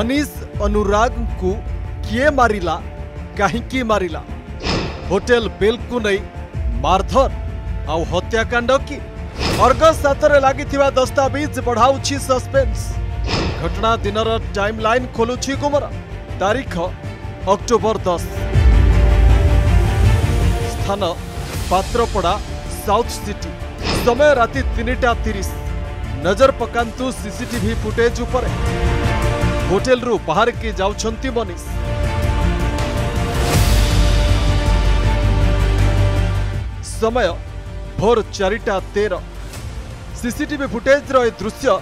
मनीष अनुराग को किए मारा कहीं मारा होटेल बिल को नहीं मारधर आत्याकांड कि। अर्गस हाथों लगी दस्ताविज बढ़ाऊ सस्पेन्स घटना दिन टाइम लाइन खोलु गुमर तारीख, अक्टोबर दस। स्थान, पात्रपड़ा, साउथ सिटी। समय राति तीन तीस नज़र पकातु सीसीटीवी फुटेज उपरे। ହୋଟେଲରୁ ବାହାରିକି ଯାଉଛନ୍ତି ମନୀଷ ସମୟ ଭୋର ଚାରିଟା ତେର ସିସିଟିଭି ଫୁଟେଜ୍ର ଏ ଦୃଶ୍ୟ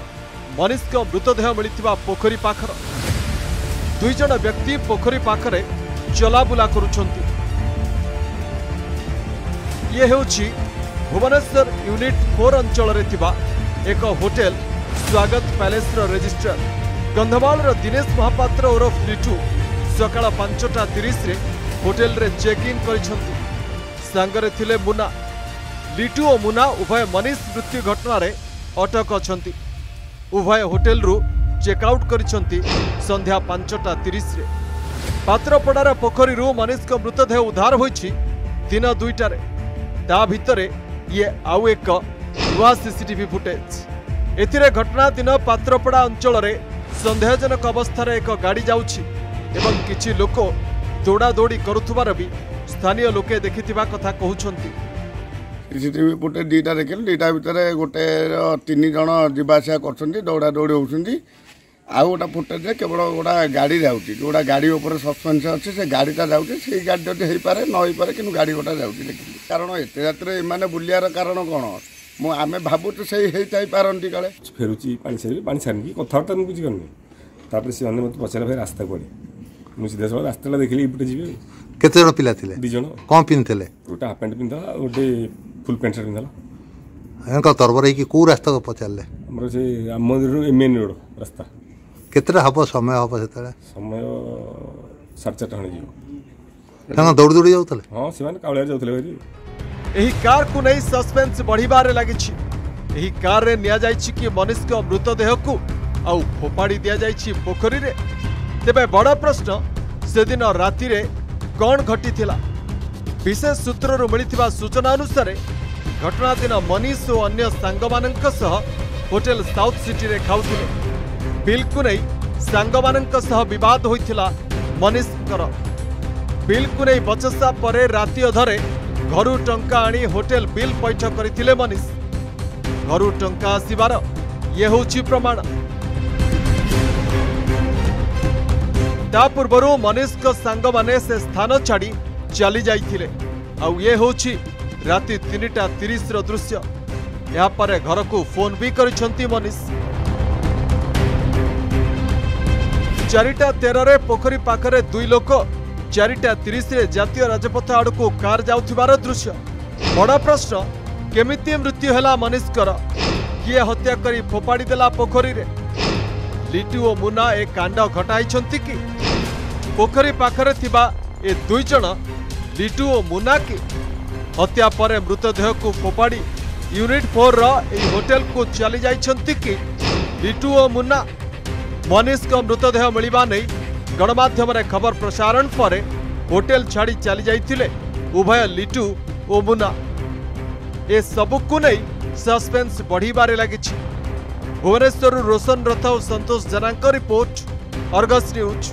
ମନୀଷଙ୍କ ମୃତଦେହ ମିଳିଥିବା ପୋଖରୀ ପାଖର ଦୁଇ ଜଣ ବ୍ୟକ୍ତି ପୋଖରୀ ପାଖରେ ଚଲାବୁଲା କରୁଛନ୍ତି ଇଏ ହେଉଛି ଭୁବନେଶ୍ୱର ୟୁନିଟ୍ ଫୋର୍ ଅଞ୍ଚଳରେ ଥିବା ଏକ ହୋଟେଲ ସ୍ୱାଗତ ପ୍ୟାଲେସର ରେଜିଷ୍ଟ୍ରାର କନ୍ଧମାଳର ଦିନେଶ ମହାପାତ୍ର ଓରଫ ଲିଟୁ ସକାଳ ପାଞ୍ଚଟା ତିରିଶରେ ହୋଟେଲରେ ଚେକ୍ ଇନ୍ କରିଛନ୍ତି। ସାଙ୍ଗରେ ଥିଲେ ମୁନା। ଲିଟୁ ଓ ମୁନା ଉଭୟ ମନୀଷ ମୃତ୍ୟୁ ଘଟଣାରେ ଅଟକ ଅଛନ୍ତି। ଉଭୟ ହୋଟେଲରୁ ଚେକ୍ଆଉଟ୍ କରିଛନ୍ତି ସନ୍ଧ୍ୟା ପାଞ୍ଚଟା ତିରିଶରେ। ପାତ୍ରପଡ଼ାର ପୋଖରୀରୁ ମନୀଷଙ୍କ ମୃତଦେହ ଉଦ୍ଧାର ହୋଇଛି ଦିନ ଦୁଇଟାରେ। ତା ଭିତରେ ଇଏ ଆଉ ଏକ ନୂଆ ସିସିଟିଭି ଫୁଟେଜ୍। ଏଥିରେ ଘଟଣା ଦିନ ପାତ୍ରପଡ଼ା ଅଞ୍ଚଳରେ ସନ୍ଦେହଜନକ ଅବସ୍ଥାରେ ଏକ ଗାଡ଼ି ଯାଉଛି ଏବଂ କିଛି ଲୋକ ଦୌଡ଼ାଦୌଡ଼ି କରୁଥିବାର ବି ସ୍ଥାନୀୟ ଲୋକେ ଦେଖିଥିବା କଥା କହୁଛନ୍ତି। ସିସିଟିଭି ଫୁଟେଜ ଦୁଇଟା ଦେଖିଲି ଦୁଇଟା ଭିତରେ ଗୋଟେ ତିନି ଜଣ ଯିବା ଆସିବା କରୁଛନ୍ତି ଦୌଡ଼ା ଦୌଡ଼ି ହେଉଛନ୍ତି। ଆଉ ଗୋଟେ ଫୁଟେଜରେ କେବଳ ଗୋଟା ଗାଡ଼ି ଯାଉଛି ଯୋଉଟା ଗାଡ଼ି ଉପରେ ସସ୍ପେନ୍ସ ଅଛି ସେ ଗାଡ଼ିଟା ଯାଉଛି ସେଇ ଗାଡ଼ି ଯଦି ହେଇପାରେ ନ ହେଇପାରେ କିନ୍ତୁ ଗାଡ଼ି ଗୋଟା ଯାଉଛି ଦେଖିଲି। କାରଣ ଏତେ ରାତିରେ ଏମାନେ ବୁଲିବାର କାରଣ କ'ଣ? ମୁଁ ଆମେ ଭାବୁଛୁ ସେଇ ହେଇଥାଇପାରନ୍ତି କାଳେ। ଫେରୁଛି ପାଣି ସାରିବି ପାଣି ସାରିକି କଥାବାର୍ତ୍ତା ମୁଁ କିଛି କରିନି ତାପରେ ସେମାନେ ମୋତେ ପଚାରିଲା ଭାଇ ରାସ୍ତା କୁଆଡ଼େ? ମୁଁ ସିଧା ସଳା ରାସ୍ତାଟା ଦେଖିଲି ଏଇପଟେ ଯିବି ଆଉ। କେତେ ଜଣ ପିଲା ଥିଲେ? ଦି ଜଣ। କ'ଣ ପିନ୍ଧିଥିଲେ? ଗୋଟେ ହାଫ୍ ପ୍ୟାଣ୍ଟ ପିନ୍ଧା ଗୋଟେ ଫୁଲ୍ ପ୍ୟାଣ୍ଟ ସାର୍ଟ ପିନ୍ଧା ଏମାନଙ୍କ ତରବର ହେଇକି କେଉଁ ରାସ୍ତାକୁ ପଚାରିଲେ? ଆମର ସେ ରାମ ମନ୍ଦିରରୁ ମେନ୍ ରୋଡ଼ ରାସ୍ତା। କେତେଟା ହବ? ସମୟ ହବ ସେତେବେଳେ? ସମୟ ସାଢ଼େ ଚାରିଟା ଖଣ୍ଡେ ଯିବ। ତାଙ୍କ ଦୌଡ଼ି ଦୌଡ଼ି ଯାଉଥିଲେ? ହଁ ସେମାନେ କାଉଳିଆରେ ଯାଉଥିଲେ ଭାଇ ଏହି କାରକୁ ନେଇ ସସ୍ପେନ୍ସ ବଢ଼ିବାରେ ଲାଗିଛି। ଏହି କାରରେ ନିଆଯାଇଛି କି ମନୀଷଙ୍କ ମୃତଦେହକୁ ଆଉ ଫୋପାଡ଼ି ଦିଆଯାଇଛି ପୋଖରୀରେ। ତେବେ ବଡ଼ ପ୍ରଶ୍ନ ସେଦିନ ରାତିରେ କ'ଣ ଘଟିଥିଲା? ବିଶେଷ ସୂତ୍ରରୁ ମିଳିଥିବା ସୂଚନା ଅନୁସାରେ ଘଟଣା ଦିନ ମନୀଷ ଓ ଅନ୍ୟ ସାଙ୍ଗମାନଙ୍କ ସହ ହୋଟେଲ ସାଉଥ୍ ସିଟିରେ ଖାଉଥିଲେ। ବିଲ୍କୁ ନେଇ ସାଙ୍ଗମାନଙ୍କ ସହ ବିବାଦ ହୋଇଥିଲା ମନୀଷଙ୍କର। ବିଲ୍କୁ ନେଇ ବଚସା ପରେ ରାତି ଅଧରେ ଘରୁ ଟଙ୍କା ଆଣି ହୋଟେଲ ବିଲ୍ ପୈଠ କରିଥିଲେ ମନୀଷ। ଘରୁ ଟଙ୍କା ଆସିବାର ଇଏ ହେଉଛି ପ୍ରମାଣ। ତା ପୂର୍ବରୁ ମନୀଷଙ୍କ ସାଙ୍ଗମାନେ ସେ ସ୍ଥାନ ଛାଡ଼ି ଚାଲି ଯାଇଥିଲେ। ଆଉ ଇଏ ହେଉଛି ରାତି ତିନିଟା ତିରିଶର ଦୃଶ୍ୟ। ଏହାପରେ ଘରକୁ ଫୋନ୍ ବି କରିଛନ୍ତି ମନୀଷ। ଚାରିଟା ତେରରେ ପୋଖରୀ ପାଖରେ ଦୁଇ ଲୋକ ଚାରିଟା ତିରିଶରେ ଜାତୀୟ ରାଜପଥ ଆଡ଼କୁ କାର୍ ଯାଉଥିବାର ଦୃଶ୍ୟ। ବଡ଼ ପ୍ରଶ୍ନ କେମିତି ମୃତ୍ୟୁ ହେଲା ମନୀଷଙ୍କର? କିଏ ହତ୍ୟା କରି ଫୋପାଡ଼ି ଦେଲା ପୋଖରୀରେ? ଲିଟୁ ଓ ମୁନା ଏ କାଣ୍ଡ ଘଟାଇଛନ୍ତି କି? ପୋଖରୀ ପାଖରେ ଥିବା ଏ ଦୁଇ ଜଣ ଲିଟୁ ଓ ମୁନା କି? ହତ୍ୟା ପରେ ମୃତଦେହକୁ ଫୋପାଡ଼ି ୟୁନିଟ୍ ଫୋର୍ର ଏହି ହୋଟେଲକୁ ଚାଲି ଯାଇଛନ୍ତି କି? ଲିଟୁ ଓ ମୁନା? ମନୀଷଙ୍କ ମୃତଦେହ ମିଳିବା ନେଇ ଗଣମାଧ୍ୟମରେ ଖବର ପ୍ରସାରଣ ପରେ ହୋଟେଲ ଛାଡ଼ି ଚାଲି ଯାଇଥିଲେ ଉଭୟ ଲିଟୁ ଓ ମୁନା ଏସବୁକୁ ନେଇ ସସ୍ପେନ୍ସ ବଢ଼ିବାରେ ଲାଗିଛି ଭୁବନେଶ୍ୱରରୁ ରୋଶନ ରଥ ଓ ସନ୍ତୋଷ ଜେନାଙ୍କ ରିପୋର୍ଟ ଅର୍ଗସ୍ ନ୍ୟୁଜ୍।